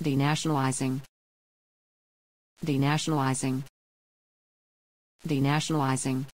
Denationalizing. Denationalizing. Denationalizing.